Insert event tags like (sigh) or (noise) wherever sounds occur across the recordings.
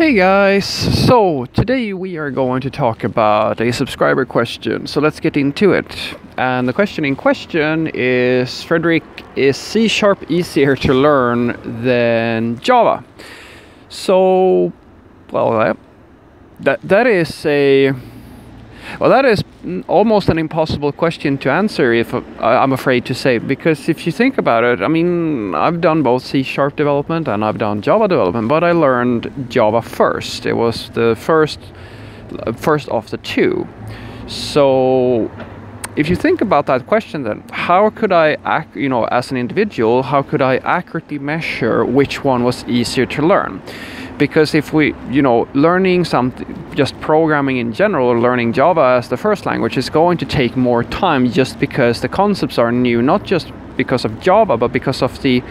Hey guys, so today we are going to talk about a subscriber question. So let's get into it. And the question in question is Fredrik, is C sharp easier to learn than Java? So, well, that, that is a well, that is almost an impossible question to answer, if uh, I'm afraid to say, because if you think about it, I mean, I've done both C sharp development and I've done Java development, but I learned Java first. It was the first, first of the two. So, if you think about that question, then how could I, you know, as an individual, how could I accurately measure which one was easier to learn? Because if we you know learning something just programming in general or learning java as the first language is going to take more time just because the concepts are new not just because of java but because of the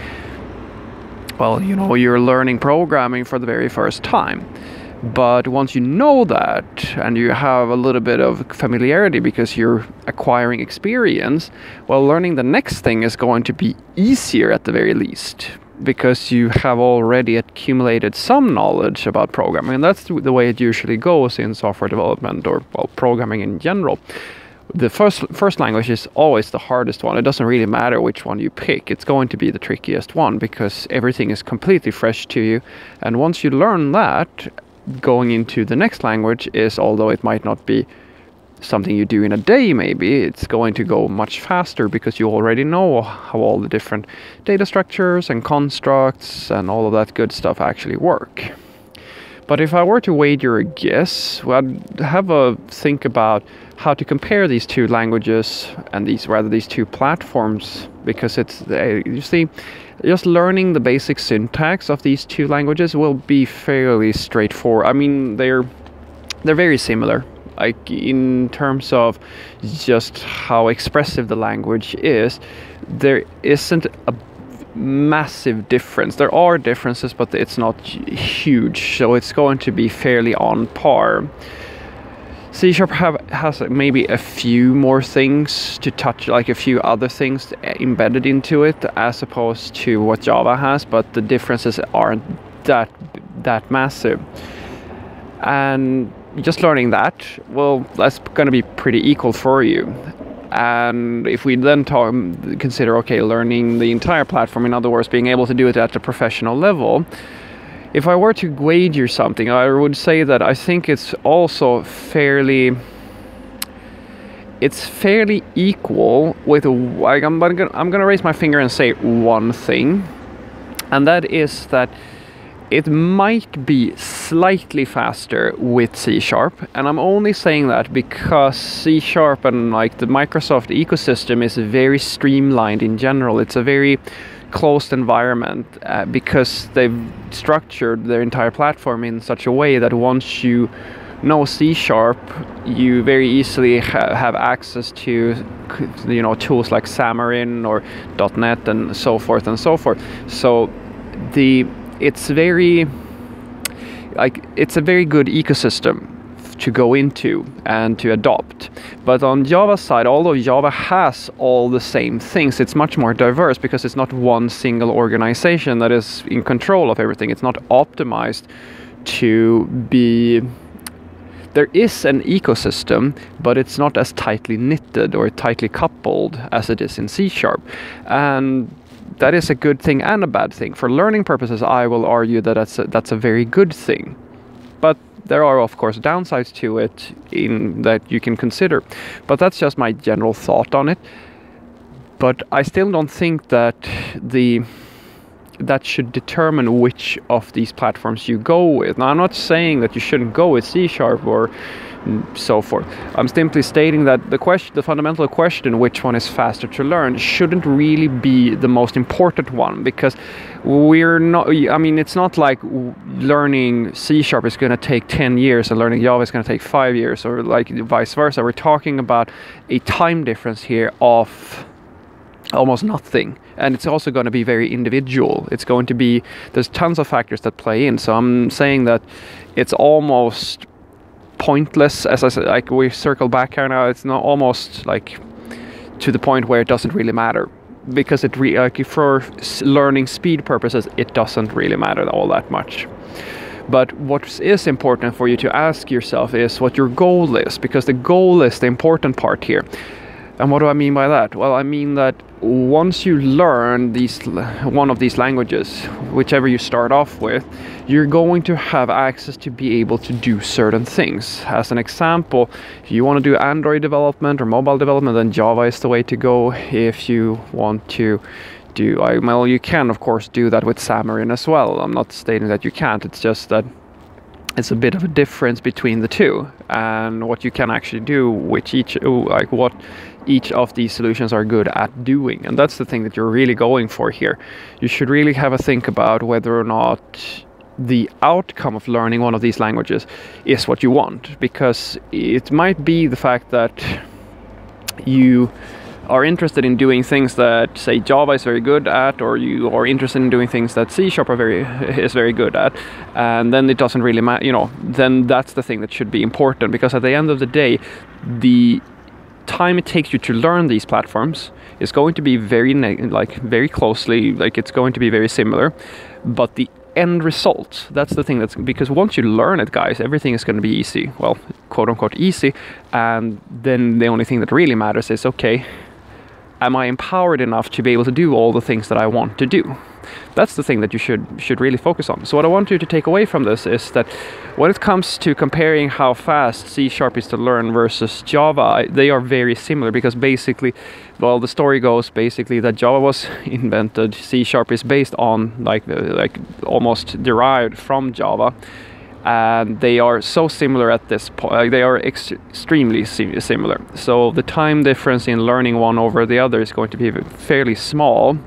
well you know you're learning programming for the very first time. But once you know that and you have a little bit of familiarity because you're acquiring experience well learning the next thing is going to be easier at the very least because you have already accumulated some knowledge about programming. And that's the way it usually goes in software development or well, programming in general. The first first language is always the hardest one. It doesn't really matter which one you pick. It's going to be the trickiest one because everything is completely fresh to you. And once you learn that, going into the next language is although it might not be something you do in a day maybe it's going to go much faster because you already know how all the different data structures and constructs and all of that good stuff actually work. But if i were to wager a guess well, i'd have a think about how to compare these two languages and these rather these two platforms because it's uh, you see just learning the basic syntax of these two languages will be fairly straightforward. I mean they're they're very similar like in terms of just how expressive the language is there isn't a massive difference there are differences but it's not huge so it's going to be fairly on par C Sharp have, has maybe a few more things to touch, like a few other things embedded into it, as opposed to what Java has, but the differences aren't that that massive. And just learning that, well, that's going to be pretty equal for you. And if we then talk, consider, okay, learning the entire platform, in other words, being able to do it at a professional level, if I were to wager something, I would say that I think it's also fairly it's fairly equal with like I'm I'm gonna raise my finger and say one thing, and that is that it might be slightly faster with C Sharp, and I'm only saying that because C Sharp and like the Microsoft ecosystem is very streamlined in general. It's a very closed environment uh, because they've structured their entire platform in such a way that once you know C Sharp, you very easily ha have access to you know tools like Xamarin or .NET and so forth and so forth. So the it's very like it's a very good ecosystem to go into and to adopt. But on Java side, although Java has all the same things, it's much more diverse because it's not one single organization that is in control of everything. It's not optimized to be there is an ecosystem, but it's not as tightly knitted or tightly coupled as it is in C sharp. And that is a good thing and a bad thing. For learning purposes, I will argue that that's a, that's a very good thing. But there are of course downsides to it in that you can consider. But that's just my general thought on it. But I still don't think that the that should determine which of these platforms you go with. Now I'm not saying that you shouldn't go with C sharp or so forth. I'm simply stating that the question, the fundamental question, which one is faster to learn, shouldn't really be the most important one because we're not. I mean, it's not like learning C sharp is going to take 10 years and learning Java is going to take five years, or like vice versa. We're talking about a time difference here of almost nothing and it's also going to be very individual it's going to be there's tons of factors that play in so i'm saying that it's almost pointless. As I said, like we circle back here now, it's not almost like to the point where it doesn't really matter because it re- like for learning speed purposes, it doesn't really matter all that much. But what is important for you to ask yourself is what your goal is, because the goal is the important part here. And what do I mean by that? Well, I mean that once you learn these one of these languages, whichever you start off with, you're going to have access to be able to do certain things. As an example, if you want to do Android development or mobile development, then Java is the way to go. If you want to do, well, you can of course do that with Xamarin as well. I'm not stating that you can't. It's just that it's a bit of a difference between the two and what you can actually do which each like what each of these solutions are good at doing and that's the thing that you're really going for here. You should really have a think about whether or not the outcome of learning one of these languages is what you want because it might be the fact that you are interested in doing things that say Java is very good at, or you are interested in doing things that C Sharp are very (laughs) is very good at, and then it doesn't really matter. You know, then that's the thing that should be important because at the end of the day, the time it takes you to learn these platforms is going to be very like very closely like it's going to be very similar, but the end result. That's the thing that's because once you learn it, guys, everything is going to be easy. Well, quote unquote easy. And then the only thing that really matters is okay, am I empowered enough to be able to do all the things that I want to do? That's the thing that you should should really focus on. So what I want you to take away from this is that when it comes to comparing how fast C sharp is to learn versus Java, they are very similar because basically, well, the story goes basically that Java was (laughs) invented, C sharp is based on like uh, like almost derived from Java and they are so similar at this point. They are ex extremely similar. So the time difference in learning one over the other is going to be fairly small.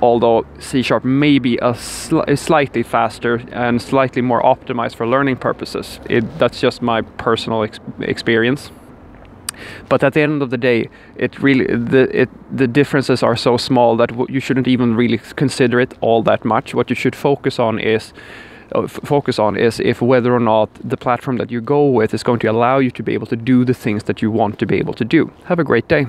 Although C Sharp may be a sl slightly faster and slightly more optimized for learning purposes. It, that's just my personal ex experience. But at the end of the day, it really the it, the differences are so small that you shouldn't even really consider it all that much. What you should focus on is uh, Uh, focus on is if whether or not the platform that you go with is going to allow you to be able to do the things that you want to be able to do. Have a great day.